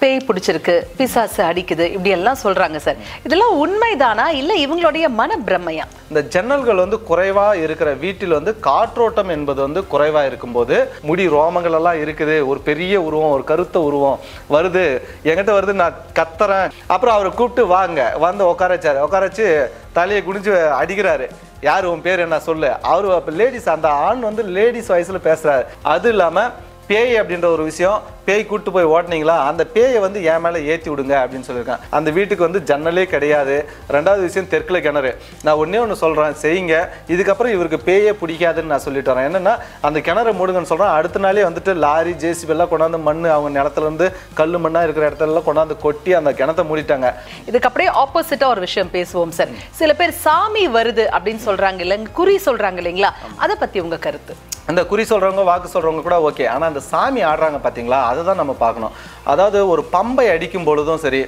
பேய் பிடிச்சிருக்கு பிசாசு அடிக்குது இப்படி எல்லாம் சொல்றாங்க சார். இதெல்லாம் உண்மைதானா? இல்ல இவங்களுடைய மன பிரம்மையா இந்த ஜன்னல்கள் வந்து குறைவா இருக்கிற வீட்டில் வந்து காற்றோட்டம் என்பது வந்து குறைவா இருக்கும்போது முடி ரோமங்கள் எல்லாம் இருக்குது ஒரு பெரிய உருவம் ஒரு கருத்த உருவம் வருது. என்கிட்ட வருது நான் கத்துறேன். அப்புறம் அவரை கூப்பிட்டு வாங்க. வந்து உட்காரச்சாரு உட்கார வச்சு தலையை குனிஞ்சு அடிக்கிறாரு. யார் உன் பேர் என்ன? சொல்லு. அவர் லேடிஸ் அந்த ஆண் வந்து லேடிஸ் வயசுல பேசுறாரு. அது இல்லாம பேய் அப்படின்ற ஒரு விஷயம் பேய் கூட்டு போய் ஓட்டுனீங்களா அந்த பேயை வந்து என் மேலே ஏற்றி விடுங்க அப்படின்னு சொல்லியிருக்கான் அந்த வீட்டுக்கு வந்து ஜன்னலே கிடையாது. ரெண்டாவது விஷயம் தெற்குல கிணறு. நான் ஒன்றே ஒன்று சொல்கிறேன் செய்யுங்க. இதுக்கப்புறம் இவருக்கு பேயே பிடிக்காதுன்னு நான் சொல்லிட்டு வரேன். என்னன்னா அந்த கிணறு மூடுங்கன்னு சொல்கிறேன் அடுத்த நாளே வந்துட்டு லாரி ஜேசிபி எல்லாம் கொண்டாந்து மண் அவங்க நிலத்துல இருந்து கல் மண்ணாக இருக்கிற இடத்துல எல்லாம் கொண்டாந்து கொட்டி அந்த கிணத்தை மூடிட்டாங்க. இதுக்கு அப்படியே ஆப்போசிட்டா ஒரு விஷயம் பேசுவோம் சார் சில பேர் சாமி வருது அப்படின்னு சொல்றாங்க இல்ல குறி சொல்றாங்க இல்லைங்களா? அதை பத்தி உங்க கருத்து? அந்த குறி சொல்கிறவங்க வாக்கு சொல்கிறவங்க கூட ஓகே ஆனால் அந்த சாமி ஆடுறாங்க பார்த்தீங்களா அதை தான் நம்ம பார்க்கணும். அதாவது ஒரு பம்பை அடிக்கும் பொழுதும் சரி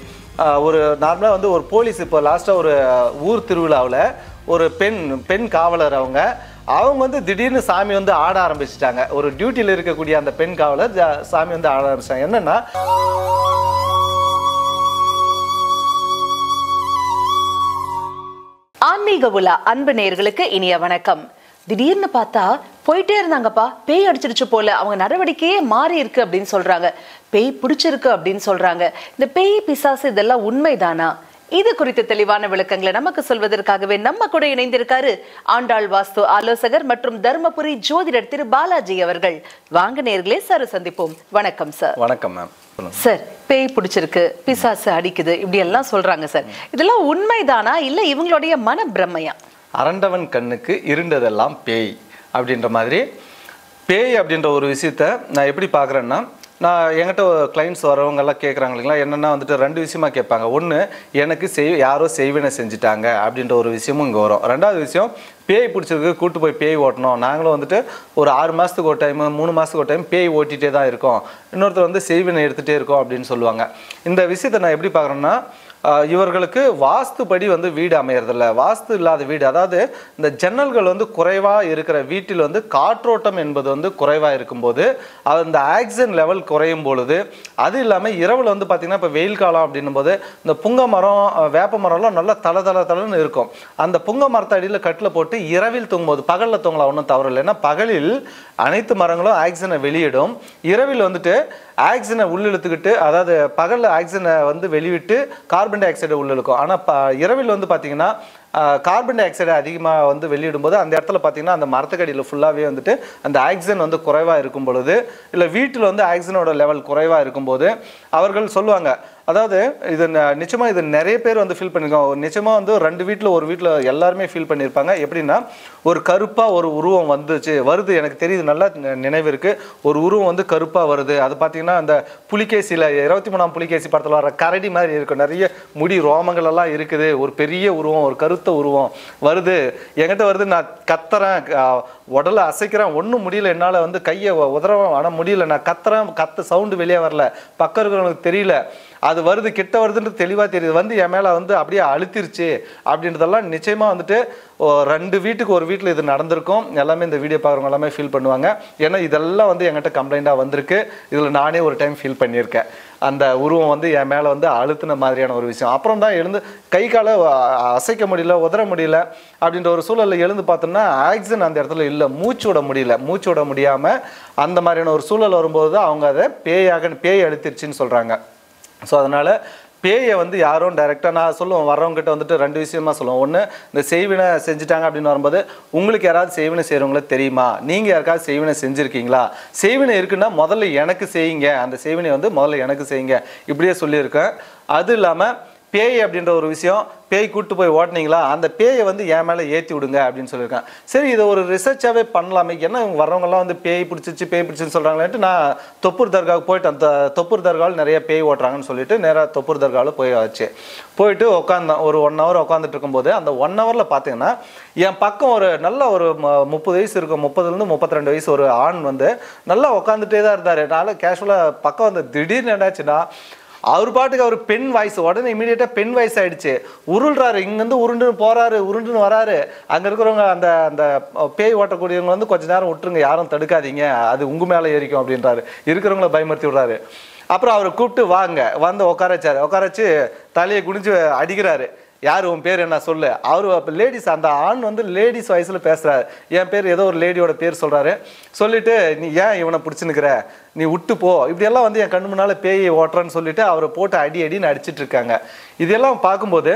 ஒரு நார்மலாக வந்து ஒரு போலீஸ் இப்போ லாஸ்ட்டாக ஒரு ஊர் திருவிழாவில் ஒரு பெண் பெண் காவலர் அவங்க அவங்க வந்து திடீர்னு சாமி வந்து ஆட ஆரம்பிச்சிட்டாங்க. ஒரு டியூட்டியில் இருக்கக்கூடிய அந்த பெண் காவலர் சாமி வந்து ஆட ஆரம்பிச்சிட்டாங்க. என்னன்னா ஆன்மீக உலா அன்பு நேயர்களுக்கு இனிய வணக்கம். திடீர்னு பார்த்தா போயிட்டே இருந்தாங்கப்பா பேய் அடிச்சிருச்சு போல. அவங்க நடவடிக்கையே மாறி இருக்கு அப்படின்னு சொல்றாங்க. பேய் பிடிச்சிருக்கு அப்படின்னு சொல்றாங்க. இந்த பேய் பிசாசு இதெல்லாம் உண்மைதானா? இது குறித்த தெளிவான விளக்கங்களை நமக்கு சொல்வதற்காகவே நம்ம கூட இணைந்திருக்காரு ஆண்டாள் வாஸ்து ஆலோசகர் மற்றும் தர்மபுரி ஜோதிடர் திரு பாலாஜி அவர்கள். வாங்க நேர்களே சார் சந்திப்போம். வணக்கம் சார். வணக்கம் மேம் சார் பேய் பிடிச்சிருக்கு பிசாசு அடிக்குது இப்படி எல்லாம் சொல்றாங்க சார். இதெல்லாம் உண்மைதானா? இல்ல இவங்களுடைய மன பிரம்மையா அரண்டவன் கண்ணுக்கு இருண்டதெல்லாம் பேய் அப்படின்ற மாதிரி. பேய் அப்படின்ற ஒரு விஷயத்த நான் எப்படி பார்க்குறேன்னா நான் என்கிட்ட கிளைண்ட்ஸ் வரவங்கெல்லாம் கேட்குறாங்க இல்லைங்களா என்னென்னா வந்துட்டு ரெண்டு விஷயமா கேட்பாங்க. ஒன்று எனக்கு செய் யாரோ செய்வினை செஞ்சுட்டாங்க அப்படின்ற ஒரு விஷயமும் இங்கே வரும். ரெண்டாவது விஷயம் பேய் பிடிச்சிருக்கு கூட்டு போய் பேய் ஓட்டணும். நாங்களும் வந்துட்டு ஒரு ஆறு மாதத்துக்கு ஒரு டைம் மூணு மாதத்துக்கு ஒரு டைம் பேய் ஓட்டிகிட்டே தான் இருக்கோம். இன்னொருத்தர் வந்து செய்வினை எடுத்துகிட்டே இருக்கோம் அப்படின்னு சொல்லுவாங்க. இந்த விஷயத்தை நான் எப்படி பார்க்குறேன்னா இவர்களுக்கு வாஸ்துபடி வந்து வீடு அமையறதில்ல. வாஸ்து இல்லாத வீடு. அதாவது இந்த ஜன்னல்கள் வந்து குறைவாக இருக்கிற வீட்டில் வந்து காற்றோட்டம் என்பது வந்து குறைவாக இருக்கும்போது அந்த ஆக்சிஜன் லெவல் குறையும் பொழுது அது இல்லாமல் இரவில் வந்து பார்த்திங்கன்னா இப்போ வெயில் காலம் அப்படின்னும் போது இந்த புங்க மரம் வேப்ப மரம்லாம் நல்லா தள தள தளன்னு இருக்கும். அந்த புங்க மரத்தை அடியில் கட்டில் போட்டு இரவில் தூங்கும்போது பகலில் தூங்கலாம் ஒன்றும் தவறு இல்லை. ஏன்னா பகலில் அனைத்து மரங்களும் ஆக்சிஜனை வெளியிடும். இரவில் வந்துட்டு ஆக்சிஜனை உள்ளிழுத்துக்கிட்டு அதாவது பகலில் ஆக்சிஜனை வந்து வெளிவிட்டு கார்பன் டை ஆக்சைடை உள்ளிழுக்கும் ஆனால் இரவில் வந்து பார்த்தீங்கன்னா கார்பன் டை ஆக்சைடை அதிகமாக வந்து வெளியிடும்போது அந்த இடத்துல பார்த்தீங்கன்னா அந்த மரத்துக்கடியில் ஃபுல்லாகவே வந்துட்டு அந்த ஆக்சிஜன் வந்து குறைவாக இருக்கும் பொழுது இல்லை வீட்டில் வந்து ஆக்சிஜனோட லெவல் குறைவாக இருக்கும்போது அவர்கள் சொல்லுவாங்க அதாவது இது நிச்சயமாக இது நிறைய பேர் வந்து ஃபீல் பண்ணியிருக்காங்க நிச்சயமாக வந்து ரெண்டு வீட்டில் ஒரு வீட்டில் எல்லாருமே ஃபீல் பண்ணியிருப்பாங்க எப்படின்னா ஒரு கருப்பாக ஒரு உருவம் வந்துச்சு வருது. எனக்கு தெரியுது நல்லா நினைவு இருக்குது ஒரு உருவம் வந்து கருப்பாக வருது. அது பார்த்தீங்கன்னா அந்த புலிகேசியில் இருபத்தி மூணாம் புலிகேசி படத்தில் வர கரடி மாதிரி இருக்கும் நிறைய முடி ரோமங்கள் எல்லாம் இருக்குது. ஒரு பெரிய உருவம் ஒரு கருத்த உருவம் வருது. என்கிட்ட வருது நான் கத்துறேன். உடலை அசைக்கிறேன் ஒன்றும் முடியல என்னால் வந்து கையை உதறவும் ஆனால் முடியல. நான் கத்துறேன் கத்து சவுண்டு வெளியே வரல. பக்கம் இருக்கிறவங்களுக்கு தெரியல. அது வருது கிட்ட வருதுன்றது தெளிவாக தெரியுது. வந்து என் மேலே வந்து அப்படியே அழுத்திருச்சு அப்படின்றதெல்லாம் நிச்சயமாக வந்துட்டு ஓ, ரெண்டு வீட்டுக்கு ஒரு வீட்டில் இது நடந்திருக்கும். எல்லாமே இந்த வீடியோ பார்க்குறவங்க எல்லாமே ஃபீல் பண்ணுவாங்க. ஏன்னா இதெல்லாம் வந்து என்கிட்ட கம்ப்ளைண்ட்டாக வந்திருக்கு. இதில் நானே ஒரு டைம் ஃபீல் பண்ணியிருக்கேன். அந்த உருவம் வந்து என் மேலே வந்து அழுத்தின மாதிரியான ஒரு விஷயம். அப்புறம் தான் எழுந்து கை காலை அசைக்க முடியல உதற முடியல அப்படின்ற ஒரு சூழலில் எழுந்து பார்த்தோம்னா ஆக்சிஜன் அந்த இடத்துல இல்லை மூச்சு விட முடியல. மூச்சு விட முடியாமல் அந்த மாதிரியான ஒரு சூழல் வரும்போது தான் அவங்க அதை பேயாக பேய் அழுத்திருச்சுன்னு சொல்கிறாங்க ஸோ அதனால் பேயை வந்து யாரும் டைரெக்டாக நான் சொல்லுவேன் வர்றவங்ககிட்ட வந்துட்டு ரெண்டு விஷயமா சொல்லுவேன். ஒன்று இந்த செய்வினை செஞ்சுட்டாங்க அப்படின்னு வரும்போது உங்களுக்கு யாராவது செய்வினை செய்கிறவங்கள தெரியுமா? நீங்கள் யாருக்காவது செய்வினை செஞ்சுருக்கீங்களா? செய்வினை இருக்குன்னா முதல்ல எனக்கு செய்யுங்க. அந்த செய்வினை வந்து முதல்ல எனக்கு செய்யுங்க. இப்படியே சொல்லியிருக்கேன். அது இல்லாமல் பேய் அப்படின்ற ஒரு விஷயம் பேய் கூட்டு போய் ஓட்டுனீங்களா அந்த பேயை வந்து என் மேலே ஏற்றி விடுங்க அப்படின்னு சொல்லியிருக்கேன் சரி இதை ஒரு ரிசர்ச்சாகவே பண்ணலாமே என்ன இவங்க வர்றவங்கலாம் வந்து பேய் பிடிச்சிச்சு பேய் பிடிச்சின்னு சொல்கிறாங்களேன்ட்டு நான் தொப்பூர் தர்காவுக்கு போயிட்டு அந்த தொப்பூர் தர்காவில் நிறைய பேய் ஓட்டுறாங்கன்னு சொல்லிட்டு நேராக தொப்பூர் தர்காவில் போய் வச்சு போயிட்டு உட்காந்தேன் ஒரு ஒன் ஹவர் உட்காந்துட்டு இருக்கும்போது அந்த ஒன் ஹவரில் பார்த்தீங்கன்னா என் பக்கம் ஒரு நல்ல ஒரு ம- முப்பது வயசு இருக்கும் முப்பதுலேருந்து முப்பத்தி ரெண்டு வயசு ஒரு ஆண் வந்து நல்லா உட்காந்துட்டே தான் இருந்தார். நல்லா கேஷுவலாக பக்கம் வந்து திடீர்னு என்னாச்சுன்னா அவர் பாட்டுக்கு அவர் பெண் வாய்ஸ் உடனே இமீடியட்டா பெண் வாய்ஸ் ஆயிடுச்சு. உருள்றாரு இங்கேருந்து உருண்டுன்னு போறாரு உருண்டுன்னு வராரு. அங்க இருக்கிறவங்க அந்த அந்த பேய் ஓட்டக்கூடியவங்க வந்து கொஞ்ச நேரம் விட்டுருங்க யாரும் தடுக்காதீங்க அது உங்க மேல ஏறிக்கும் அப்படின்றாரு. இருக்கிறவங்கள பயமுறுத்தி விடுறாரு. அப்புறம் அவரை கூப்பிட்டு வாங்க வந்து உட்கார வச்சாரு. உட்கார வச்சு தலையை குனிஞ்சு அடிக்கிறாரு. யார் உன் பேர் என்ன சொல்லு? அவர் அப்போ லேடிஸ் அந்த ஆண் வந்து லேடிஸ் வயசில் பேசுகிறாரு என் பேர் ஏதோ ஒரு லேடியோட பேர் சொல்கிறாரு சொல்லிட்டு நீ ஏன் இவனை பிடிச்சினுக்கிற நீ விட்டு போ. இப்படியெல்லாம் வந்து என் கண்ணு முன்னால் பேய் ஓட்டுறேன்னு சொல்லிட்டு அவரை போட்டு அடி அடின்னு அடிச்சிட்டு இருக்காங்க. இதெல்லாம் பார்க்கும்போது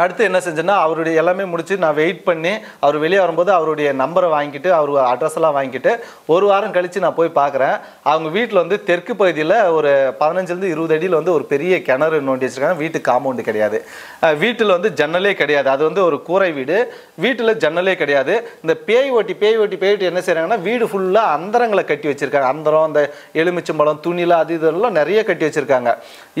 அடுத்து என்ன செஞ்சேன்னா அவருடைய எல்லாமே முடிச்சு நான் வெயிட் பண்ணி அவர் வெளியே வரும்போது அவருடைய நம்பரை வாங்கிட்டு அவர் அட்ரஸ் எல்லாம் வாங்கிட்டு ஒரு வாரம் கழித்து நான் போய் பார்க்குறேன் அவங்க வீட்டில் வந்து தெற்கு பகுதியில் ஒரு பதினஞ்சுலேருந்து இருபது அடியில் வந்து ஒரு பெரிய கிணறு நோண்டி வச்சுருக்காங்க. வீட்டு காம்பவுண்டு கிடையாது. வீட்டில் வந்து ஜன்னலே கிடையாது. அது வந்து ஒரு கூரை வீடு. வீட்டில் ஜன்னலே கிடையாது. இந்த பேய் ஓட்டி பேய் ஓட்டி பேய் ஓட்டி என்ன செய்கிறாங்கன்னா வீடு ஃபுல்லாக அந்தரங்களை கட்டி வச்சுருக்காங்க. அந்தரம் அந்த எலுமிச்சம்பழம் துணிலாம் அது இதெல்லாம் நிறைய கட்டி வச்சுருக்காங்க.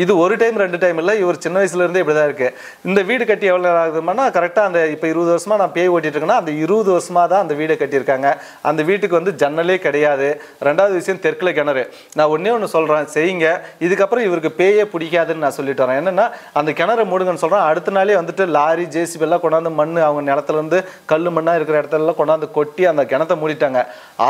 இது ஒரு டைம் ரெண்டு டைம் இல்லை. இவர் சின்ன வயசுலேருந்தே இப்படி தான் இருக்குது இந்த வீடு கட்டி எவ்வளோ நேரம் ஆகுதுன்னா கரெக்டாக அந்த இப்போ இருபது வருஷமாக நான் பேய் ஓட்டிகிட்டு இருக்கேன்னா அந்த இருபது வருஷமா தான் அந்த வீடை கட்டியிருக்காங்க. அந்த வீட்டுக்கு வந்து ஜன்னலே கிடையாது. ரெண்டாவது விஷயம் தெற்கில் கிணறு. நான் ஒன்றே ஒன்று சொல்கிறேன் செய்யுங்க. இதுக்கப்புறம் இவருக்கு பேயே பிடிக்காதுன்னு நான் சொல்லிட்டு வரேன். என்னென்னா அந்த கிணறு மூடுங்கன்னு சொல்கிறேன் அடுத்த நாளே வந்துட்டு லாரி ஜேசிபி எல்லாம் கொண்டாந்து மண் அவங்க நிலத்துலேருந்து கல் மண்ணாக இருக்கிற இடத்துலலாம் கொண்டாந்து கொட்டி அந்த கிணத்தை மூடிட்டாங்க.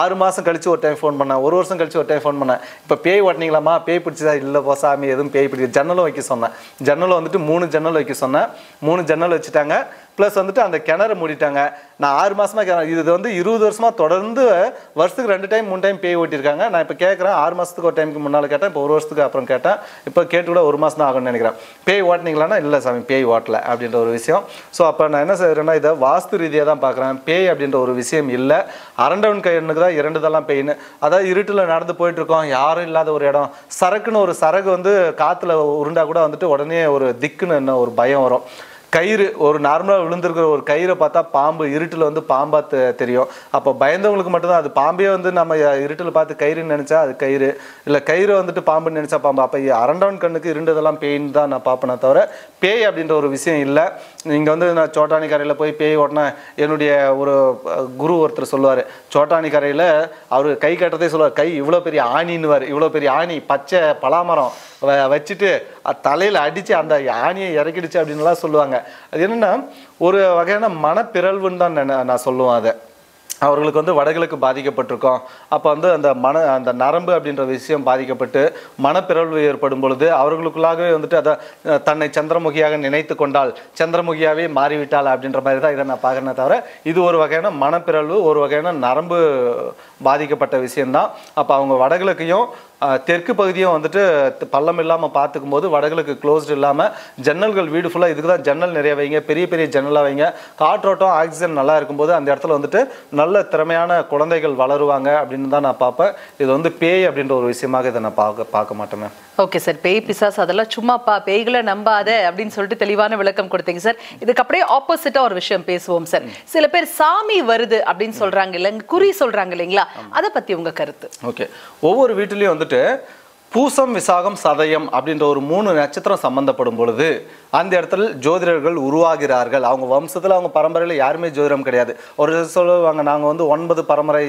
ஆறு மாதம் கழிச்சு ஒரு டைம் ஃபோன் பண்ணேன். ஒரு வருஷம் கழிச்சு ஒரு டைம் ஃபோன் பண்ணேன். இப்போ பேய் ஓட்டினீங்களாமா பேய் பிடிச்சதா? இல்லை போ சாமி எதுவும் பேய் பிடிக்க ஜன்னலும் வைக்க சொன்னேன். ஜன்னலும் வந்துட்டு மூணு ஜன்னல் வைக்க சொன்னேன். மூணு ஜன்னல் வச்சுட்டாங்க. ப்ளஸ் வந்துட்டு அந்த கிணறு மூடிட்டாங்க. நான் ஆறு மாதமாக கிணறு இது வந்து இருபது வருஷமாக தொடர்ந்து வருஷத்துக்கு ரெண்டு டைம் மூணு டைம் பேய் ஓட்டியிருக்காங்க. நான் இப்போ கேட்குறேன் ஆறு மாதத்துக்கு ஒரு டைமுக்கு முன்னால் கேட்டேன் இப்போ ஒரு வருஷத்துக்கு அப்புறம் கேட்டேன். இப்போ கேட்டு கூட ஒரு மாதம் தான் ஆகும்னு நினைக்கிறேன். பேய் ஓட்டினீங்களான்னா இல்லை சாமி பேய் ஓட்டலை அப்படின்ற ஒரு விஷயம். ஸோ அப்போ நான் என்ன செய்கிறேன்னா இதை வாஸ்து ரீதியாக தான் பார்க்குறேன் பேய் அப்படின்ற ஒரு விஷயம் இல்லை. அரண்டவன் கையனுக்கு தான் இரண்டுதெல்லாம் பேய்னு அதாவது இருட்டில் நடந்து போயிட்டுருக்கோம் யாரும் இல்லாத ஒரு இடம். சரக்குன்னு ஒரு சரகு வந்து காற்றுல உருண்டா கூட வந்துட்டு உடனே ஒரு திக்குன்னு என்ன ஒரு பயம் வரும். கயிறு ஒரு நார்மலாக விழுந்திருக்கிற ஒரு கயிறை பார்த்தா பாம்பு இருட்டில் வந்து பாம்பா தெரியும். அப்போ பயந்தவங்களுக்கு மட்டும்தான் அது பாம்பே வந்து நம்ம இருட்டில் பார்த்து கயிறுன்னு நினச்சா அது கயிறு. இல்லை கயிறு வந்துட்டு பாம்புன்னு நினச்சா பாம்பு. அப்போ அரண்டவன் கண்ணுக்கு இருண்டதெல்லாம் பேய்ன்னு தான் நான் பார்ப்பேனே தவிர பேய் அப்படின்ற ஒரு விஷயம் இல்லை. இங்கே வந்து நான் சோட்டானி கரையில் போய் பேய் ஓட்டினா என்னுடைய ஒரு குரு ஒருத்தர் சொல்லுவார். சோட்டானி கரையில் அவர் கை கட்டுறதே சொல்லுவார். கை இவ்வளோ பெரிய ஆணின்னுவார். இவ்வளோ பெரிய ஆணி பச்சை பலாமரம். வச்சுட்டு தலையில் அடித்து அந்த யானையை இறக்கிடுச்சு அப்படின்லாம் சொல்லுவாங்க. அது என்னன்னா ஒரு வகையான மனப்பிறழ்வுன்னு தான் நான் நான் சொல்லுவேன் அதை. அவர்களுக்கு வந்து வடகிழக்கு பாதிக்கப்பட்டிருக்கோம். அப்போ வந்து அந்த மன அந்த நரம்பு அப்படின்ற விஷயம் பாதிக்கப்பட்டு மனப்பிறழ்வு ஏற்படும் பொழுது அவர்களுக்குள்ளாகவே வந்துட்டு அதை தன்னை சந்திரமுகியாக நினைத்து கொண்டால் சந்திரமுகியாவே மாறிவிட்டால் அப்படின்ற மாதிரி தான் இதை நான் பார்க்குறேன் தவிர இது ஒரு வகையான மனப்பிறழ்வு ஒரு வகையான நரம்பு பாதிக்கப்பட்ட விஷயம்தான். அப்போ அவங்க வடகிழக்கையும் தெற்கு பகுதியும் வந்துட்டு பள்ளம் இல்லாமல் பார்த்துக்கும் போது வடகிழக்கு க்ளோஸ்டு இல்லாமல் ஜன்னல்கள் வீடு ஃபுல்லாக இதுக்கு தான் ஜன்னல் நிறைய வைங்க பெரிய பெரிய ஜன்னலாக வைங்க. காற்றோட்டம் ஆக்சிஜன் நல்லா இருக்கும்போது அந்த இடத்துல வந்துட்டு நல்ல திறமையான குழந்தைகள் வளருவாங்க அப்படின்னு தான் நான் பார்ப்பேன். இது வந்து பேய் அப்படின்ற ஒரு விஷயமாக இதை நான் பார்க்க பார்க்க மாட்டேன் ஓகே சார் பேய் பிசாஸ் அதெல்லாம் சும்மாப்பா பேய்களை நம்பாத அப்படின்னு சொல்லிட்டு தெளிவான விளக்கம் கொடுத்தீங்க சார் இதுக்கு அப்படியே ஆப்போசிட்டா ஒரு விஷயம் பேசுவோம் சார் சில பேர் சாமி வருது அப்படின்னு சொல்றாங்க இல்ல குறி சொல்றாங்க இல்லைங்களா? அதை பத்தி உங்க கருத்து. ஓகே ஒவ்வொரு வீட்டிலையும் வந்துட்டு பூசம் விசாகம் சதயம் அப்படின்ற ஒரு மூணு நட்சத்திரம் சம்பந்தப்படும் பொழுது அந்த இடத்துல ஜோதிடர்கள் உருவாகிறார்கள். அவங்க வம்சத்தில் அவங்க பரம்பரையில் யாருமே ஜோதிடம் கிடையாது. ஒரு சொல்லுவாங்க நாங்கள் வந்து ஒன்பது பரம்பரை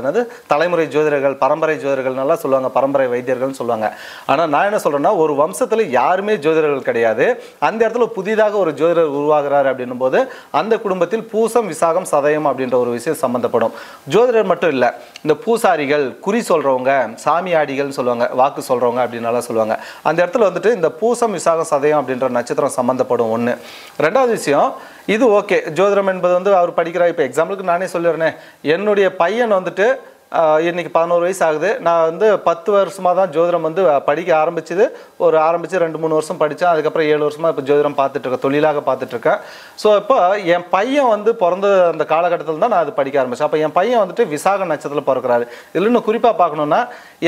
என்னது? தலைமுறை ஜோதிடர்கள் பரம்பரை ஜோதிடர்கள் நல்லா சொல்லுவாங்க பரம்பரை வைத்தியர்கள்னு சொல்லுவாங்க. ஆனால் நான் என்ன சொல்கிறேன்னா ஒரு வம்சத்தில் யாருமே ஜோதிடர்கள் கிடையாது. அந்த இடத்துல புதிதாக ஒரு ஜோதிடர் உருவாகிறார் அப்படின்னும் போது அந்த குடும்பத்தில் பூசம் விசாகம் சதயம் அப்படின்ற ஒரு விஷயம் சம்மந்தப்படும் ஜோதிடர் மட்டும் இல்லை இந்த பூசாரிகள் குறி சொல்கிறவங்க சாமியாடிகள்னு சொல்லுவாங்க வாக்கு சொல்கிறவங்க அப்படின்னாலாம் சொல்லுவாங்க. அந்த இடத்துல வந்துட்டு இந்த பூசம் விசாகம் சதயம் அப்படின்ற நட்சத்திரம் சம்மந்தப்படும் ஒன்று ரெண்டாவது விஷயம் இது ஓகே ஜோதிடம் என்பது வந்து அவர் படிக்கிறார். இப்போ எக்ஸாம்பிளுக்கு நானே சொல்லிடுறேன். என்னுடைய பையன் வந்துட்டு இன்றைக்கி இன்னைக்கு பதினோரு வயசு ஆகுது நான் வந்து பத்து வருஷமாக தான் ஜோதிடம் வந்து படிக்க ஆரம்பிச்சது. ஒரு ஆரம்பித்து ரெண்டு மூணு வருஷம் படித்தேன் அதுக்கப்புறம் ஏழு வருஷமாக இப்போ ஜோதிடம் பார்த்துட்ருக்கேன் தொழிலாக பார்த்துட்ருக்கேன் ஸோ இப்போ என் பையன் வந்து பிறந்த அந்த காலகட்டத்தில் தான் நான் அது படிக்க ஆரம்பித்தேன் அப்போ என் பையன் வந்துட்டு விசாக நட்சத்திரத்தில் பிறக்கிறாரு. இதில் இன்னும் குறிப்பாக பார்க்கணுன்னா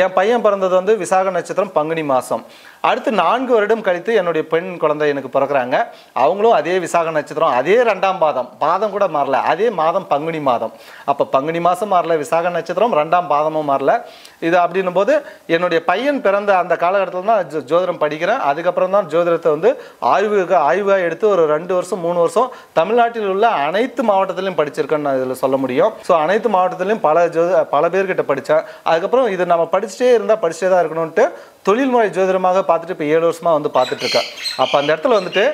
என் பையன் பிறந்தது வந்து விசாக நட்சத்திரம் பங்குனி மாதம் அடுத்து நான்கு வருடம் கழித்து என்னுடைய பெண் குழந்தை எனக்கு பிறக்கிறாங்க. அவங்களும் அதே விசாக நட்சத்திரம் அதே ரெண்டாம் பாதம். பாதம் கூட மாறல. அதே மாதம் பங்குனி மாதம். அப்போ பங்குனி மாதம் மாறல விசாக நட்சத்திரம் ரெண்டாம் பாதமும் மாறல இது அப்படின்னும் போது என்னுடைய பையன் பிறந்த அந்த காலகட்டத்தில் தான் ஜோ- ஜோதிடம் படிக்கிறேன். அதுக்கப்புறம் தான் ஜோதிடத்தை வந்து ஆய்வுக்கு ஆய்வாக எடுத்து ஒரு ரெண்டு வருஷம் மூணு வருஷம் தமிழ்நாட்டில் உள்ள அனைத்து மாவட்டத்திலையும் படிச்சிருக்கேன்னு நான் இதில் சொல்ல முடியும். ஸோ அனைத்து மாவட்டத்திலையும் பல ஜோ பல பேர்கிட்ட படித்தேன். அதுக்கப்புறம் இது நம்ம படிச்சுட்டே இருந்தால் படிச்சுட்டே தான் இருக்கணும்ன்ட்டு தொழில்முறை ஜோதிடமாக பார்த்துட்டு இப்போ ஏழு வருஷமாக வந்து பார்த்துட்ருக்கேன் அப்போ அந்த இடத்துல வந்துட்டு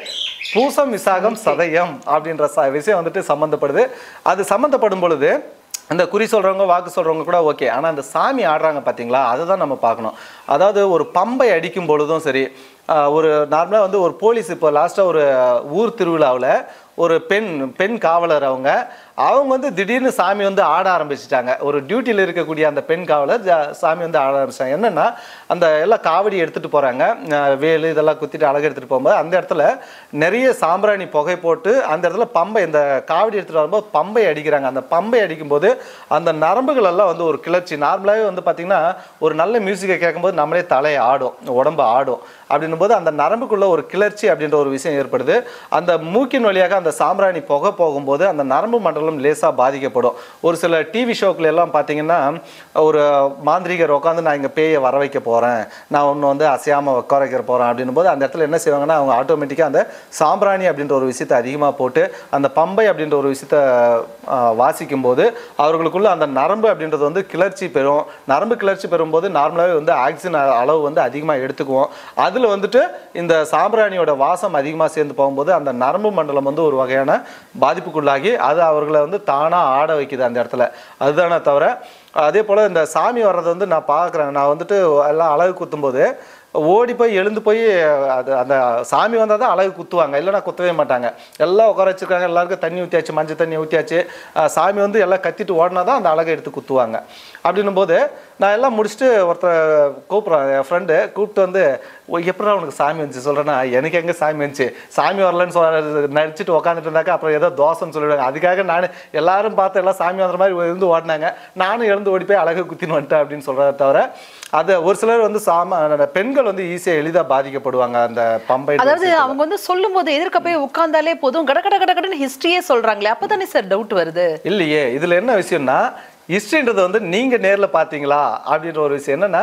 பூசம் விசாகம் சதயம் அப்படின்ற ச விஷயம் வந்துட்டு சம்மந்தப்படுது அது சம்மந்தப்படும் பொழுது அந்த குறி சொல்கிறவங்க வாக்கு சொல்கிறவங்க கூட ஓகே ஆனால் அந்த சாமி ஆடுறாங்க பார்த்தீங்களா அதை தான் நம்ம பார்க்கணும். அதாவது ஒரு பம்பை அடிக்கும் பொழுதும் சரி ஒரு நார்மலாக வந்து ஒரு போலீஸ் இப்போ லாஸ்ட்டாக ஒரு ஊர் திருவிழாவில் ஒரு பெண் பெண் காவலர் அவங்க அவங்க வந்து திடீர்னு சாமி வந்து ஆட ஆரம்பிச்சிட்டாங்க. ஒரு டியூட்டியில் இருக்கக்கூடிய அந்த பெண் காவலர் சாமி வந்து ஆட ஆரம்பிச்சிட்டாங்க. என்னென்னா அந்த எல்லாம் காவடி எடுத்துகிட்டு போகிறாங்க வேலு இதெல்லாம் குத்திட்டு அழகு எடுத்துகிட்டு போகும்போது அந்த இடத்துல நிறைய சாம்பிராணி புகை போட்டு அந்த இடத்துல பம்பை இந்த காவடி எடுத்துகிட்டு வரும்போது பம்பை அடிக்கிறாங்க. அந்த பம்பை அடிக்கும்போது அந்த நரம்புகள் எல்லாம் வந்து ஒரு கிளர்ச்சி. நார்மலாகவே வந்து பார்த்திங்கன்னா ஒரு நல்ல மியூசிக்கை கேட்கும்போது நம்மளே தலையை ஆடும் உடம்பு ஆடும். அப்படின்னு போது அந்த நரம்புக்குள்ள ஒரு கிளர்ச்சி அப்படின்ற ஒரு விஷயம் ஏற்படுது. அந்த மூக்கின் வழியாக அந்த சாம்பிராணி புகை போகும்போது அந்த நரம்பு மண்டலம் லேசாக பாதிக்கப்படும். ஒரு சில டிவி ஷோக்கில் எல்லாம் பார்த்தீங்கன்னா ஒரு மாந்திரிகர் உட்காந்து நான் இங்கே பேயை வர வைக்க போகிறேன் நான் ஒன்று வந்து அசையாமல் உட்கார வைக்க போகிறேன் அப்படின்னும் போது அந்த இடத்துல என்ன செய்வாங்கன்னா அவங்க ஆட்டோமேட்டிக்காக அந்த சாம்பிராணி அப்படின்ற ஒரு விஷயத்தை அதிகமாக போட்டு அந்த பம்பை அப்படின்ற ஒரு விஷயத்தை வாசிக்கும் போது அவர்களுக்குள்ள அந்த நரம்பு அப்படின்றது வந்து கிளர்ச்சி பெறும். நரம்பு கிளர்ச்சி பெறும்போது நார்மலாகவே வந்து ஆக்சிஜன் அளவு வந்து அதிகமாக எடுத்துக்குவோம். அதில் வந்து வந்துட்டு இந்த சாம்பிராணியோட வாசம் அதிகமாக சேர்ந்து போகும்போது அந்த நரம்பு மண்டலம் வந்து ஒரு வகையான பாதிப்புக்குள்ளாகி அது அவர்களை வந்து தானாக ஆட வைக்குது அந்த இடத்துல. அதுதானே தவிர அதே போல் இந்த சாமி வர்றதை வந்து நான் பார்க்குறேன். நான் வந்துட்டு எல்லாம் அழகு குத்தும்போது ஓடி போய் எழுந்து போய் அது அந்த சாமி வந்தால் தான் அழகு குத்துவாங்க. இல்லைனா குத்தவே மாட்டாங்க. எல்லாம் உட்கார வச்சிருக்காங்க. எல்லாருக்கும் தண்ணி ஊற்றியாச்சு மஞ்சள் தண்ணி ஊற்றியாச்சு சாமி வந்து எல்லாம் கத்திட்டு ஓடினா தான் அந்த அழகை எடுத்து குத்துவாங்க. அப்படின்னும் போது நான் எல்லாம் முடிச்சுட்டு ஒருத்தர் கூப்பிட்றேன் என் ஃப்ரெண்டு கூப்பிட்டு வந்து "ஓ, எப்படிடா உனக்கு சாமி வந்துச்சு? சொல்கிறேன்னா எனக்கு எங்கே சாமி வந்துச்சு? சாமி வரலன்னு சொல்ல நடிச்சிட்டு உட்காந்துட்டு இருந்தாக்கா அப்புறம் ஏதோ தோசைன்னு சொல்லிவிடுவாங்க அதுக்காக நான் எல்லாரும் பார்த்து எல்லாம் சாமி வந்த மாதிரி இருந்து ஓடினாங்க. நானும் எழுந்து ஓடி போய் அழகு குத்தின்னு வந்துட்டேன் அப்படின்னு சொல்கிறத தவிர அது ஒரு சிலர் வந்து சாம பெண்கள் வந்து ஈஸியாக எளிதாக பாதிக்கப்படுவாங்க. அந்த பம்பை அதாவது அவங்க வந்து சொல்லும் போது எதிர்க்க போய் உட்கார்ந்தாலே போதும். கட கட கட கடன்னு ஹிஸ்டரியே சொல்றாங்களே. அப்பதானே சார் டவுட் வருது? இல்லையே. இதுல என்ன விஷயம்னா ஹிஸ்ட்ரின்றது வந்து நீங்கள் நேரில் பார்த்தீங்களா அப்படின்ற ஒரு விஷயம். என்னென்னா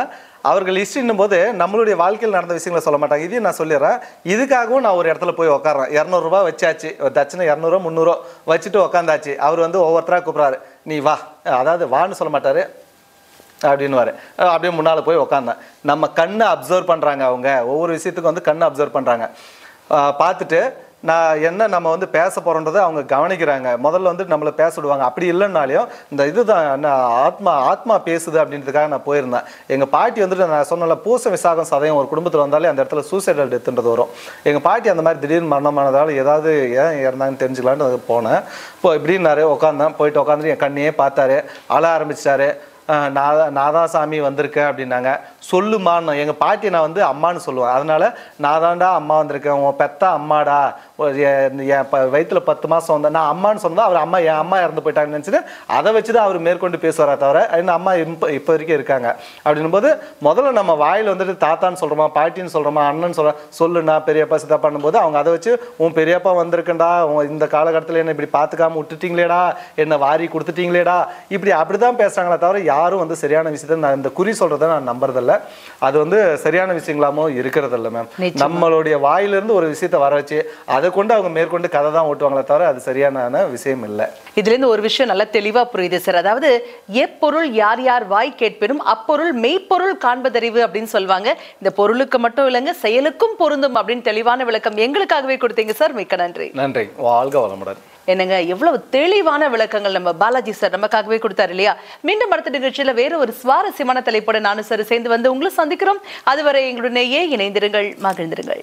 அவர்கள் ஹிஸ்ட்ரின்னும் போது நம்மளுடைய வாழ்க்கையில் நடந்த விஷயங்களை சொல்ல மாட்டாங்க. இதையும் நான் சொல்லிடுறேன். இதுக்காகவும் நான் ஒரு இடத்துல போய் உட்காறேன் இரநூறுபா வச்சாச்சு. ஒரு தட்சணை இரநூறுவா முந்நூறுவா வச்சுட்டு உட்காந்தாச்சு அவர் வந்து ஒவ்வொருத்தராக கூப்பிட்றாரு. நீ வா. அதாவது வான்னு சொல்ல மாட்டார். அப்படின்னுவாரு. அப்படியே முன்னால் போய் உக்காந்தேன். நம்ம கண்ணை அப்சர்வ் பண்ணுறாங்க அவங்க. ஒவ்வொரு விஷயத்துக்கும் வந்து கண்ணை அப்சர்வ் பண்ணுறாங்க பார்த்துட்டு நான் என்ன நம்ம வந்து பேச போகிறோன்றதை அவங்க கவனிக்கிறாங்க. முதல்ல வந்து நம்மளை பேச விடுவாங்க அப்படி இல்லைன்னாலையும் இந்த இதுதான் நான் ஆத்மா ஆத்மா பேசுது அப்படின்றதுக்காக நான் போயிருந்தேன். எங்கள் பாட்டி வந்துட்டு நான் சொன்னல பூச விசாகம் சதயம் ஒரு குடும்பத்தில் வந்தாலே அந்த இடத்துல சூசைடல் டெத்துன்றது வரும். எங்கள் பாட்டி அந்த மாதிரி திடீர்னு மரணமானதால் ஏதாவது ஏன் இறந்தாங்கன்னு தெரிஞ்சுக்கலான்னு போனேன். இப்போ இப்படின்னாரு உட்காந்தேன் போயிட்டு உட்காந்துட்டு என் கண்ணையே பார்த்தாரு அழ ஆரம்பிச்சிட்டாரு. நான் நாதா நாதாசாமி வந்திருக்கேன் அப்படின்னாங்க. சொல்லுமான்னு. எங்கள் பாட்டி நான் வந்து அம்மான்னு சொல்லுவேன். அதனால் நான் தான்டா அம்மா வந்திருக்கேன். உன் பெத்தா அம்மாடா. என் என் ப வயிற்றுல பத்து மாதம் வந்தேன் நான் அம்மான்னு சொன்னா அவர் அம்மா என் அம்மா இறந்து போயிட்டாங்கன்னு நினச்சிட்டு அதை வச்சு தான் அவர் மேற்கொண்டு பேசுவாரா தவிர என் அம்மா இப்போ இப்போ வரைக்கும் இருக்காங்க. அப்படின்னும் போது முதல்ல நம்ம வாயில் வந்துட்டு தாத்தான்னு சொல்கிறோமா பாட்டின்னு சொல்கிறோமா அண்ணன் சொல்ல சொல்லுண்ணா பெரியப்பா சித்தப்பா பண்ணும்போது அவங்க அதை வச்சு உன் பெரியப்பா வந்திருக்கண்டா உன் இந்த காலகட்டத்தில் என்னை இப்படி பார்த்துக்காம விட்டுட்டீங்களேடா என்னை வாரி கொடுத்துட்டீங்களேடா இப்படி அப்படி தான் பேசுகிறாங்களே தவிர யாரும் வந்து சரியான விஷயத்தை நான் இந்த குறி சொல்கிறத நான் நம்புறதில்ல. அது வந்து சரியான விஷயங்களாமோ இருக்கிறதில்ல மேம் நிச்சயமா. நம்மளுடைய வாயிலிருந்து ஒரு விஷயத்தை வர வச்சு அதை கொண்டு அவங்க மேற்கொண்டு கதை தான் ஓட்டுவாங்களே தவிர அது சரியான விஷயம் இல்லை. இதுல இருந்து ஒரு விஷயம் நல்லா தெளிவா புரியுது சார் அதாவது எப்பொருள் யார் யார் வாய் கேட்பினும் அப்பொருள் மெய்ப்பொருள் காண்பதறிவு அப்படின்னு சொல்லுவாங்க இந்த பொருளுக்கு மட்டும் இல்லைங்க செயலுக்கும் பொருந்தும் அப்படின்னு தெளிவான விளக்கம் எங்களுக்காகவே கொடுத்தீங்க சார் மிக்க நன்றி. நன்றி. வாழ்க வளமுடன். என்னங்க எவ்வளவு தெளிவான விளக்கங்கள் நம்ம பாலாஜி சார் நமக்காகவே கொடுத்தாரு இல்லையா? மீண்டும் அடுத்த நிகழ்ச்சியில வேற ஒரு சுவாரஸ்யமான தலைப்போட நானும் சார் சேர்ந்து வந்து உங்களை சந்திக்கிறோம். அதுவரை எங்களுடனேயே இணைந்திருங்கள் மகிழ்ந்திருங்கள்.